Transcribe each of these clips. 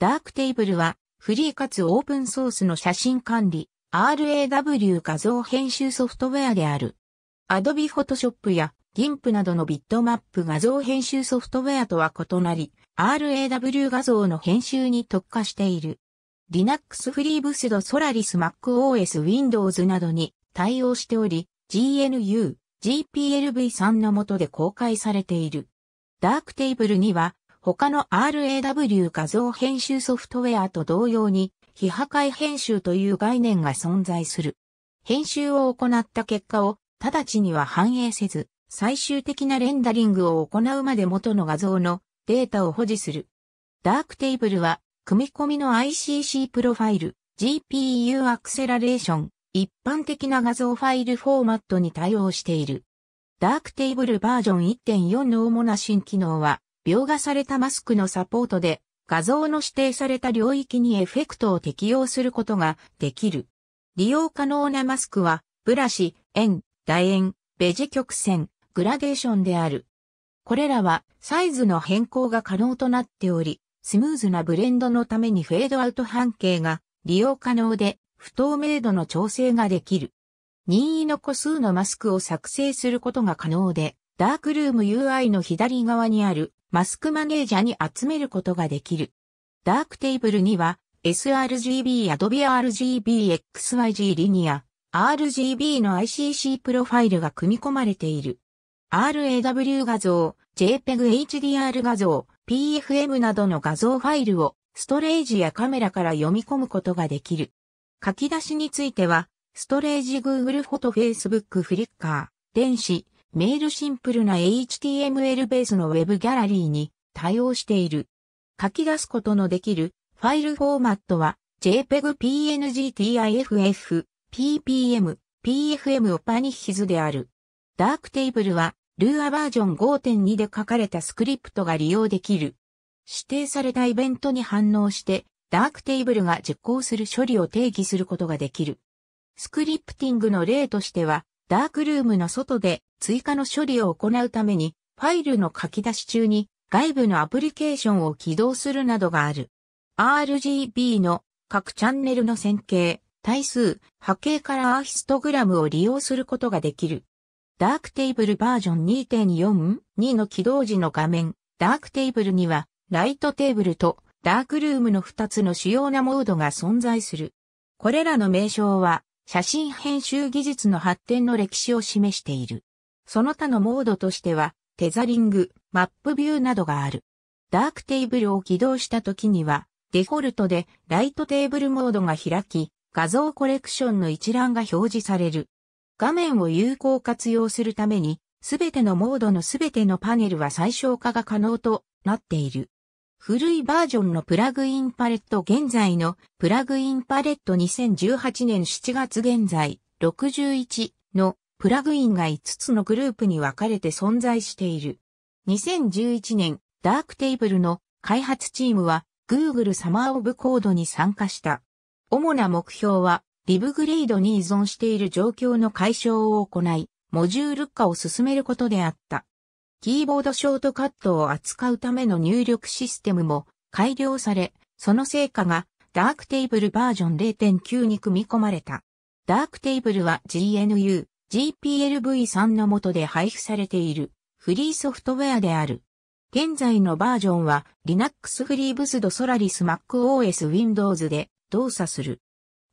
darktable はフリーかつオープンソースの写真管理 RAW 画像編集ソフトウェアである。Adobe Photoshop や GIMP などのビットマップ画像編集ソフトウェアとは異なり、RAW 画像の編集に特化している。Linux FreeBSD Solaris MacOS Windows などに対応しており、GNU、GPLv3 の下で公開されている。darktable には、他の RAW 画像編集ソフトウェアと同様に、非破壊編集という概念が存在する。編集を行った結果を直ちには反映せず、最終的なレンダリングを行うまで元の画像のデータを保持する。 darktable は、組み込みの ICC プロファイル、GPU アクセラレーション、一般的な画像ファイルフォーマットに対応している。ダークテーブルバージョン1.4の主な新機能は、描画されたマスクのサポートで、画像の指定された領域にエフェクトを適用することができる。利用可能なマスクは、ブラシ、円、楕円、ベジ曲線、グラデーションである。これらはサイズの変更が可能となっており、スムーズなブレンドのためにフェードアウト半径が利用可能で不透明度の調整ができる。任意の個数のマスクを作成することが可能で、ダークルーム UI の左側にあるマスクマネージャに集めることができる。ダークテーブルには sRGB Adobe RGB XYG リニア RGB の ICC プロファイルが組み込まれている。RAW 画像、JPEG HDR 画像、PFM などの画像ファイルをストレージやカメラから読み込むことができる。書き出しについては、ストレージ Google フォト Facebook Flickr、電子メール、シンプルな HTML ベースの Web ギャラリーに対応している。書き出すことのできるファイルフォーマットは JPEG PNG TIFF PPM PFM OpenEXR である。 darktable は Lua バージョン5.2で書かれたスクリプトが利用できる。指定されたイベントに反応して、 darktable が実行する処理を定義することができる。スクリプティングの例としては、ダークルームの外で追加の処理を行うために、ファイルの書き出し中に外部のアプリケーションを起動するなどがある。RGB の各チャンネルの線形、対数、波形カラーヒストグラムを利用することができる。 darktable バージョン2.42の起動時の画面、 darktable には、ライトテーブルとダークルームの2つの主要なモードが存在する。これらの名称は、写真編集技術の発展の歴史を示している。その他のモードとしては、テザリング、マップビューなどがある。ダークテーブルを起動した時には、デフォルトでライトテーブルモードが開き、画像コレクションの一覧が表示される。画面を有効活用するために、すべてのモードのすべてのパネルは最小化が可能となっている。古いバージョンのプラグインパレット現在のプラグインパレット2018年7月現在61のプラグインが5つのグループに分かれて存在している。2011年ダークテーブルの開発チームは Google サマーオブコードに参加した。主な目標はリブグレードに依存している状況の解消を行い、モジュール化を進めることであった。キーボードショートカットを扱うための入力システムも改良され、その成果が darktable バージョン0.9に組み込まれた。 darktable は GNU、GPLv3 の下で配布されているフリーソフトウェアである。現在のバージョンは Linux FreeBSD Solaris MacOS Windows で動作する。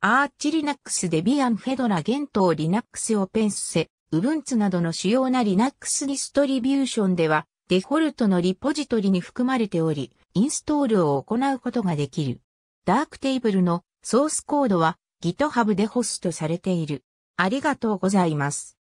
Arch Linux Debian Fedora Gentoo Linux openSUSE、Ubuntu などの主要な Linux ディストリビューションでは、デフォルトのリポジトリに含まれており、インストールを行うことができる。ダークテーブルのソースコードは GitHub でホストされている。ありがとうございます。